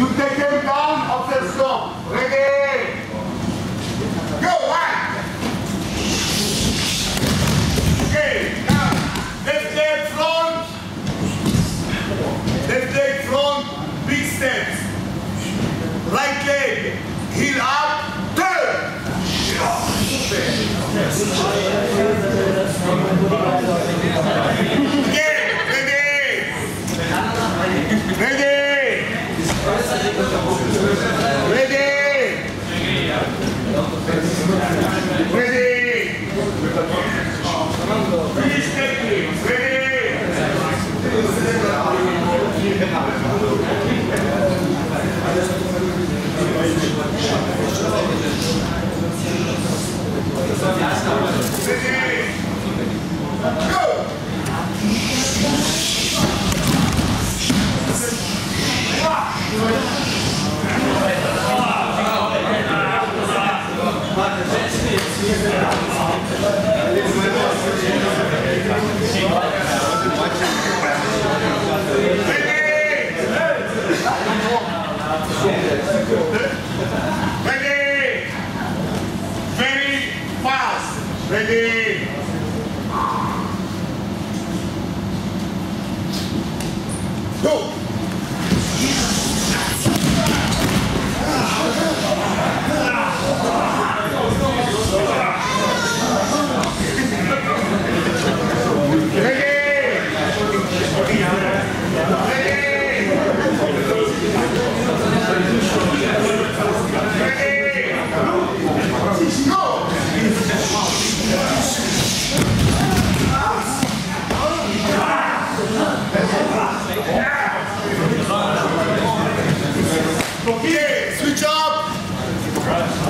You take them down of the slope. Ready? Go, one. Okay, now, left leg front. Left leg front, big steps. Right leg, heel up, Go! Ready? Very fast. Ready? Go!